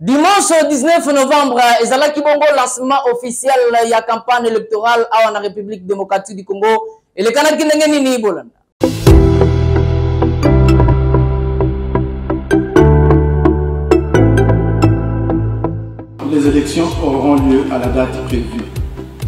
Dimanche 19 novembre ezalaki bongo lancement officiel ya campagne électorale awa na République démocratique du Congo elekanaki ndenge nini bolanda Les élections auront lieu à la date prévue,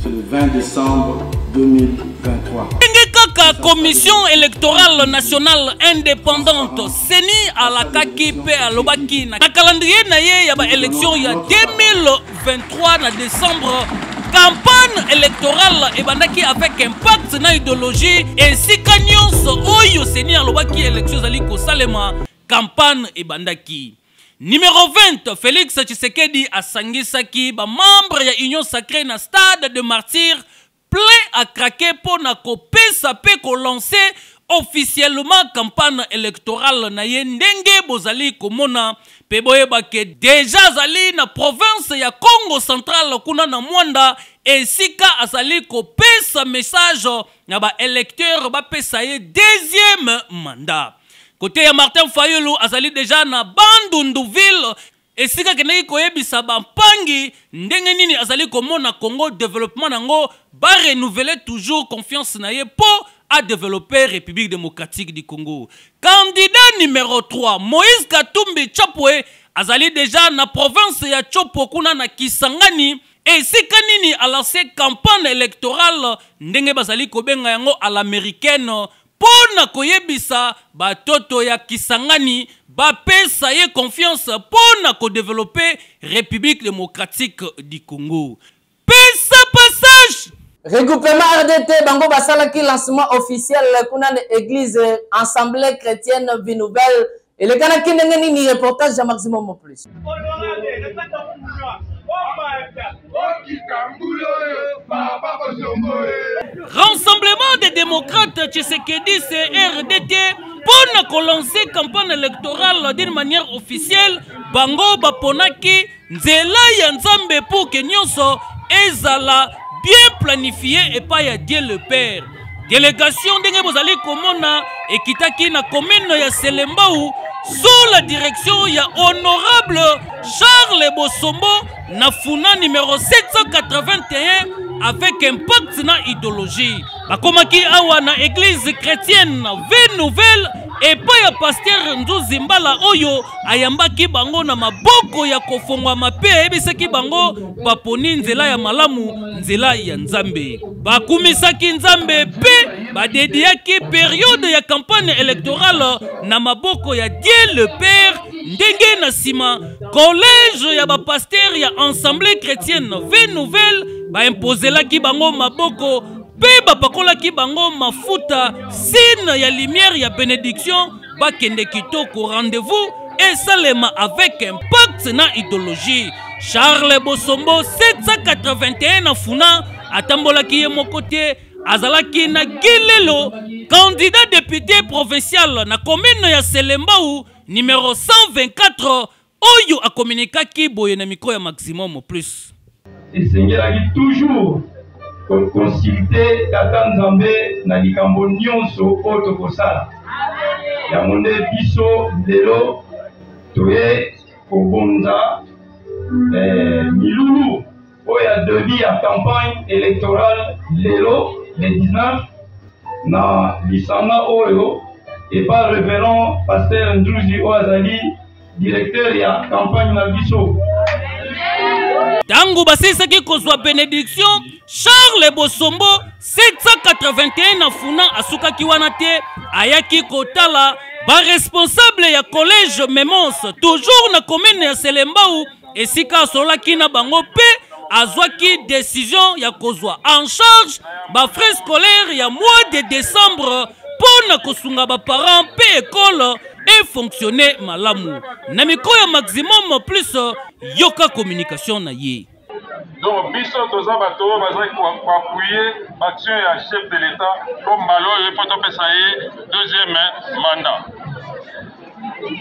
c'est le 20 décembre 2023. ndenge kaka commission électorale nationale indépendante seni alakaki mpe alobaki na calendrier na ye ya baélection ya 2023 na décembre campagne électorale ebandaki avec impact na idéologie esika nyonso oyo seni alobaki élection ezali kosalema campagne ebandaki Numéro 20, Félix Tshisekedi asangisaki ba membres ya Union Sacrée na stade de martyrs plein à craquer mpo na kopesa mpe ko lancer officiellement campagne electorale na ye ndenge bozali komona mpe boyeba ke deja azali na province ya Congo centrale kuna na Mwanda esika azali kopesa message na ba electeurs bapesa ye deuxième mandat. Kote ya Martin Fayulu azali deja na Bandundu ville esika akendaki koyebisa bampangi ndenge nini azali komona congo developpement na yango barenouvele toujours confiance na ye mpo adevelope république démocratique du congo candidat numero 3 moïse katumbi chapwe azali deja na province ya chopo kuna na kisangani esika nini alance campagne électorale ndenge bazali kobenga yango à l'américaine mpo na koyebisa batoto ya Kisangani bapesa ye confiance mpo na ko developper Republique democratique du Congo. Pesa passage! Regroupement RDT bango basalaki lancement officiel kuna na eglise Assemblee chretienne Vie Nouvelle Elekanaki ndenge nini reportage ya Maximum Mo Plus? Rassemblement des démocrates Tshisekedi CRDT pour na kolancer campagne électorale d'une manière officielle bango baponaki Nzela ya Nzambe pour que nyonso ezala bien planifié epai ya Dieu le Père. Délégation ndenge bozali komona ekitaki na commune ya Selembao sous la direction ya honorable Charles Bosombo na funa numéro 781 avec impact na idéologie bakomaki awa na eglise chrétienne vie nouvelle epai ya pastere nzuzi mbala oyo ayambaki bango na maboko ya kofongwama mpe ayebisaki bango baponi nzela ya malamu nzela ya nzambe bakumisaki nzambe mpe badediyaki periode ya kampagne elektorale na maboko ya dieu le père ndenge na nsima collège ya bapastere ya ensemble chrétienne ve nouvelle baimpozelaki bango maboko mpe bapakolaki bango mafuta sine ya lumière ya benediction bakende kitoko rendez-vous esalema avec impact na idologie charles bosombo 781 na funa atambolaki ye moko te azalaki na gelelo candidat depute provincial na commune ya selembau Numero 124 oyo a communiquaki boye na micro ya Maximum Plus. Esengelaki toujours ko consulter Tata Nzambe na likambo nyonso oyo tokosala. Yango nde biso lelo toye kobonza eh, milulu oyo ya debut ya campagne électorale lelo le 19 na lisanga oyo epa révérend pasteur nzuzi oyo azali directeur ya campagne na biso ntango basilisaki kozwa benediktio charles bosombo 781 na funa asukaki wana te ayaki kotala baresponsable ya collège memons toujours na commune ya selembau esika asololaki na bango mpe azwaki decision ya kozwa en charge bafrais scolaire ya mois de décembre mpo na kosunga baparent mpe ekole efonctionne malamu na mikro ya maximum plus yoka communication na ye donc biso toza bato oyo bazalaki koapuye baction ya chef de l'état mpo mbala oyo ye mpo topesa ye deuxième mandat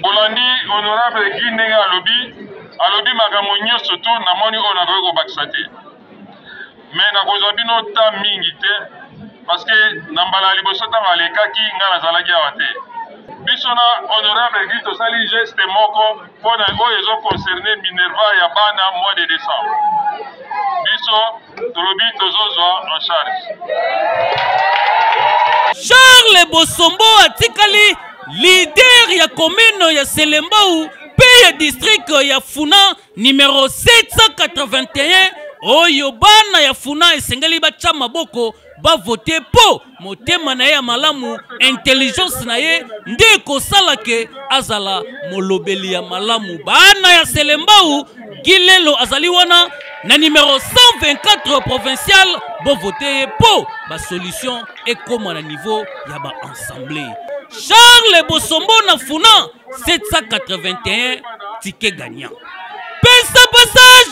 bolandi honorable gi ndenge alobi alobi makambo nyonso tu namoni oyo nakoki kobakisa te me nakozwa bino ta mingi te parceke na mbala ya liboso ntango alekaki ngai nazalaki awa te biso na honorable gi tosali geste moko mpo na oyo ezoconcerne minerva ya bana mois de décembre biso tolobi tozozwa en charge charles bosombo atikali Leader ya commune ya Selembao mpe ya district ya Funa numero 781 oyo bana ya Funa esengeli batya maboko bavote mpo motema na ye ya malamu intelligence na ye nde ekosala ke azala molobeli ya malamu bana ya Selembao Gilelo azali wana na numero 124 provincial bovote ye mpo basolution ekoma na niveau ya ba ensemble charles bosombo na funa 781 ticket gagnant pesa passage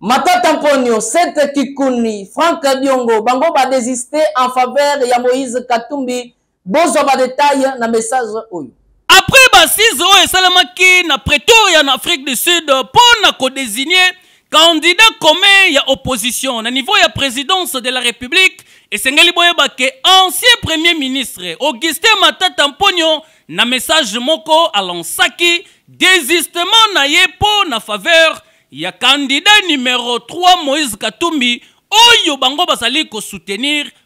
matata mponio sete kikuni frank diongo bango badesiste en faveur ya moïse katumbi bozwa ba detail na message oyo après basise oyo esalamaki na pretoria na afrique du sud mpo na kodesigne candidat commun ya opposition na niveau ya présidence de la république esengeli boyeba ke ancien premier ministre augustin matata mponio na message moko alansaki desistement na ye mpo na faveur ya candidat numero 3 moïse katumbi oyo bango bazali kosoutenir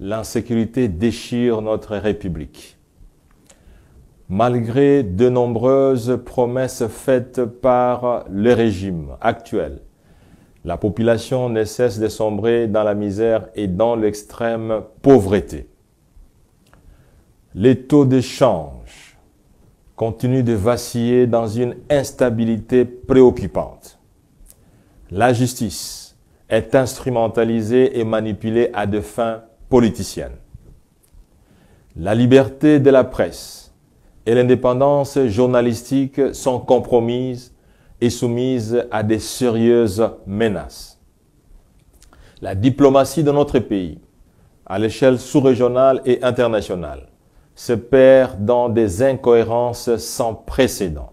l'insécurité déchire notre République. Malgré de nombreuses promesses faites par le régime actuel, la population ne cesse de sombrer dans la misère et dans l'extrême pauvreté. Les taux d'échange continuent de vaciller dans une instabilité préoccupante. La justice est instrumentalisée et manipulée à des fins politiciennes. La liberté de la presse et l'indépendance journalistique sont compromises est soumise à des sérieuses menaces. La diplomatie de notre pays, à l'échelle sous-régionale et internationale, se perd dans des incohérences sans précédent.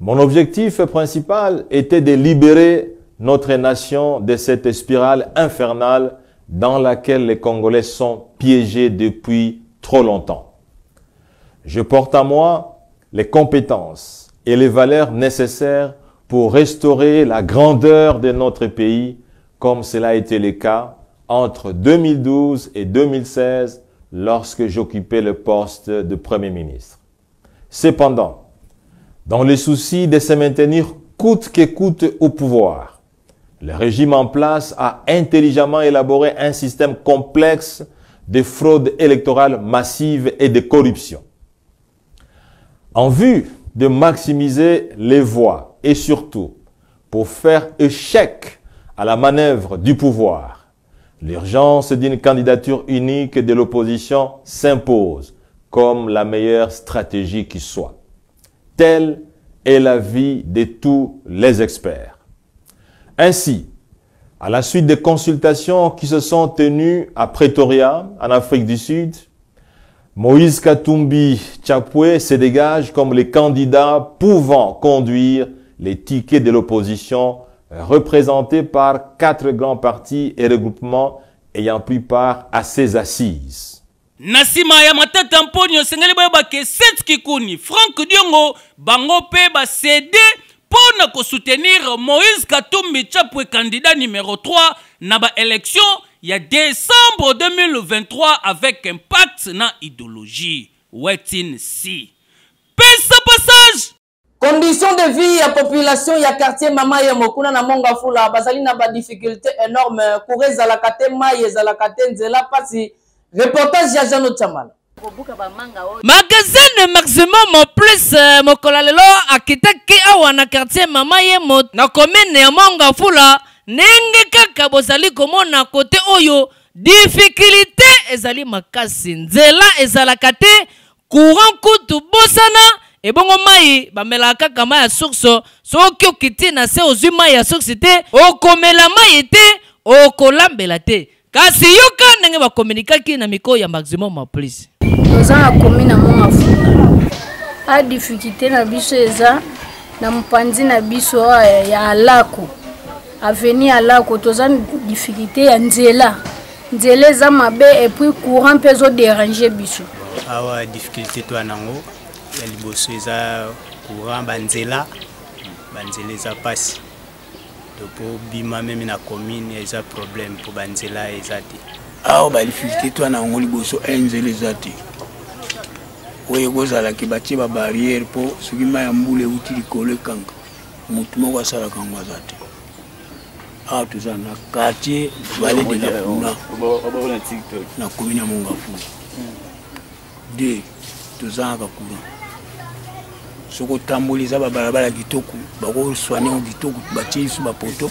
Mon objectif principal était de libérer notre nation de cette spirale infernale dans laquelle les Congolais sont piégés depuis trop longtemps. Je porte à moi les compétences et les valeurs nécessaires pour restaurer la grandeur de notre pays, comme cela a été le cas entre 2012 et 2016 lorsque j'occupais le poste de Premier ministre. Cependant, dans le souci de se maintenir coûte que coûte au pouvoir, le régime en place a intelligemment élaboré un système complexe de fraudes électorales massives et de corruption. En vue de maximiser les voix et surtout pour faire échec à la manœuvre du pouvoir, L'urgence d'une candidature unique de l'opposition s'impose comme la meilleure stratégie qui soit. Telle est l'avis de tous les experts. Ainsi, à la suite des consultations qui se sont tenues à Pretoria, en Afrique du Sud, Moïse Katumbi Tchapwe se dégage comme le candidat pouvant conduire les tickets de l'opposition represente par quatre grands partis et regroupements ayant pris part à ces assises. Na nsima ya matata mponi osengeli boyeba ke Seth Kikuni, Franck Diongo bango mpe ba cede mpo na ko soutenir Moïse Katumbi Chapwe candidat numero 3 na ba elections ya decembre 2023 avec impact na ideologie. Wait in see. Pesa passage! Condition de vie ya population ya quartier mama yemo kuna na monga fula bazali na ba difficulté énorme courant ezalaka te mai ezalaka te nzela pasi reportage ya Jeannot Chamala magazine maximum plus euh, mokolo lelo akitaki awa na quartier mama yemo na commune ya monga fula ndenge kaka bozali komona kote oyo difficulté ezali makasi nzela ezalaka te courant kutu bosana ebongo mai bamelaka kaka mai ya source soki okiti na se ozwi mai ya source te okomela mai te okolambela te kasi yoka ndenge bakominikaki na mikolo ya maximum en plus toza na komi na mwa mafuna a difikilte na biso eza na mopanzi na biso ya alako aveni alako toza na difikilte ya nzela nzela eza mabe epuis courant mpe ezo derange biso awa difficulté toya nango ya liboso eza courant banzela banzela eza mpasi topo bima meme na commune eza problème mpo banzela eza te awa badifficulté toya nango liboso eh, nzela eza te oyo ekozalaki batie babarrière mpo soki mai ya mbula euti likolo ekanga motu moko asalaka yango aza te awa toza na quartier vale de la kuna na komi na mongafula de tozangaka kuna soki otamboli eza babalabala kitoko bakoswane yango kitoko batie biso bapoto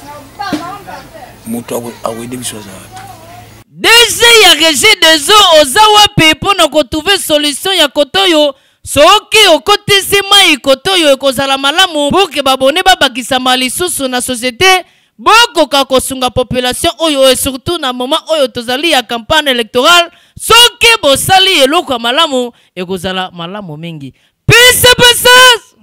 moto akoyede biso azala te dg ya regie des eaux oza wapi mpo na kotrouve solution ya kote oyo Soki okotisi mayi kote oyo ekozala malamu pour que ba abonnes babakisama lisusu na societe, bokoka kosunga population oyo et surtout na moment oyo tozali ya campagne electorale, soki bosali eloko ya malamu ekozala malamu mingi. Peace and blessings!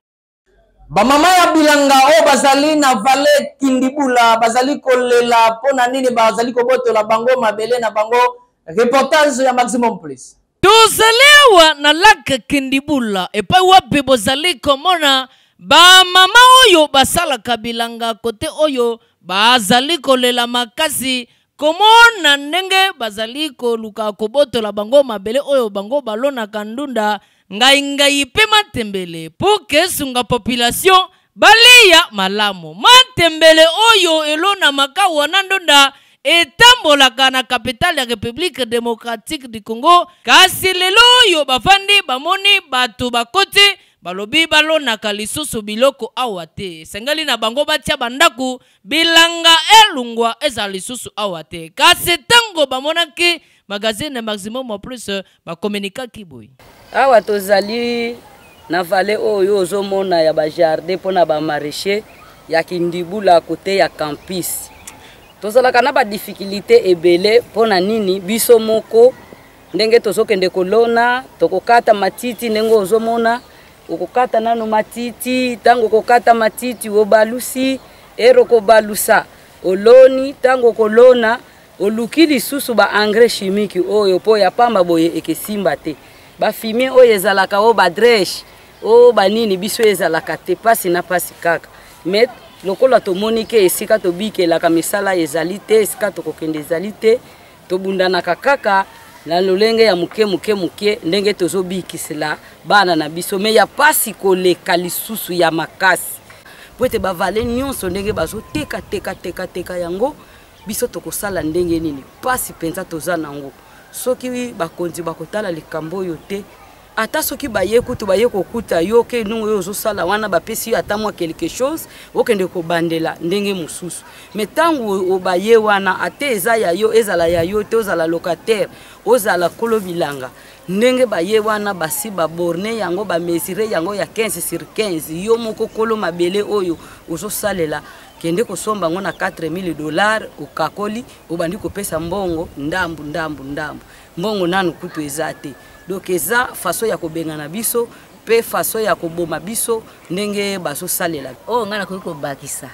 Bamama ya bilanga oyo bazali na Vale Kindibula bazali kolela mpo na nini bazali kobotola bango mabele na bango. Reportage ya Maximum Plus. Tozali awa na lac Kindibula epai wapi bozali komona bamama oyo basalaka bilanga kote oyo bazali kolela makasi Komona ndenge bazali koluka kobotola bango mabele oyo bango balonaka ndunda ngai ngai pe matembele pour que sunga population baliya malamu. Matembele oyo elona makawa na ndunda etambolaka na capital ya Republique democratique du Congo kasi lelo oyo bavandi bamoni bato bakoti balobi balonaka lisusu biloko awa te esengeli na bango batia ba ndaku Bilanga elungwa ezala lisusu awa te. Kasi ntango bamonaki magazine maximum en plus bakominikaki boye. Awa tozali na vale oyo ozomona ya bajardin mpo na bamaraîcher ya kindibula kote ya campus tozalaka na badifficulté ebele mpo na nini biso moko ndenge tozokende kolona tokokata matiti ndenge ozomona okokata nano matiti ntango okokata matiti obalusi ero kobalusa oloni ntango okolona oluki lisusu ba engrais chimique oyo mpo ya pamba boye ekesimba te bafimie oyo ezalaka o badreshe o banini biso ezalaka te mpasi na mpasi kaka me lokola tomoni ke esika tobikelaka misala ezali te esika tokokende ezali te tobundanaka kaka na lolenge ya moke moke moke ndenge tozobikisela bana na biso me ya mpasi koleka lisusu ya makasi mpo ete bavale nyonso ndenge bazoteka teka teka teka yango biso tokosala ndenge nini mpasi mpenza toza na yango soki bakonzi bakotala likambo oyo te ata soki baye kutu baye kokuta yo oke ndongo yo ozosala wana bapesi yo ata mwa quelque chose okende kobandela ndenge mosusu me ntango obaye wana ata eza ya yo ezala ya yo te ozala locataire ozala kolo bilanga ndenge baye wana basi baborne yango bamesire yango ya 15 sur 15 yo moko kolo mabele oyo ozosalela kende kosomba yango na 4000 dollars okakoli obandi kopesa mbongo ndambu ndambu ndambu mbongo nanu kutu eza te donc eza faso ya kobengana biso mpe faso ya koboma biso ndenge bazosalela oyo oh, ngai nakoki kobakisa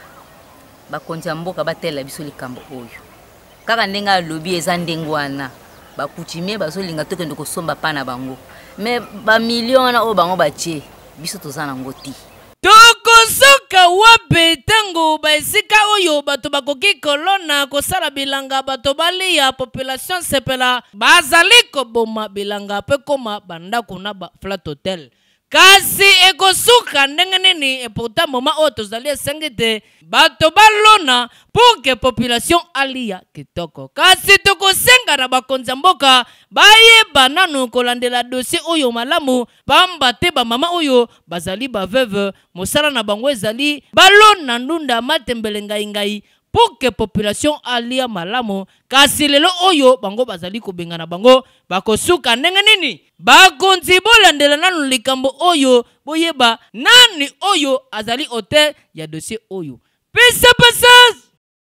bakonzi ya mboka batalela biso likambo oyo kaka ndenge alobi eza ndenge wana bakutimie bazolinga tokende kosomba mpa na bango me bamilio wana oyo bango batie biso toza nango te tokosuka wapi ntango baesika oyo bato bakoki kolona kosala bilanga bato baliya population sepela bazali koboma bilanga mpe koma bandako na ba flat hotel kasi ekosuka ndenge nini epourtant moma oyo tozali esengi te bato balona pour que population aliya kitoko kasi tokosenga na bakonzi ya mboka bayeba nanu kolandela dossier oyo malamu pamba te bamama oyo bazali baveuve mosala na bango ezali balona ndunda matembele ngaingai mpo ke population alia malamu kasi lelo oyo bango bazali kobengana bango bakosuka ndenge nini bakonzi bolandela nanu likambo oyo boyeba nani oyo azali hotel ya dossier oyo pesa passage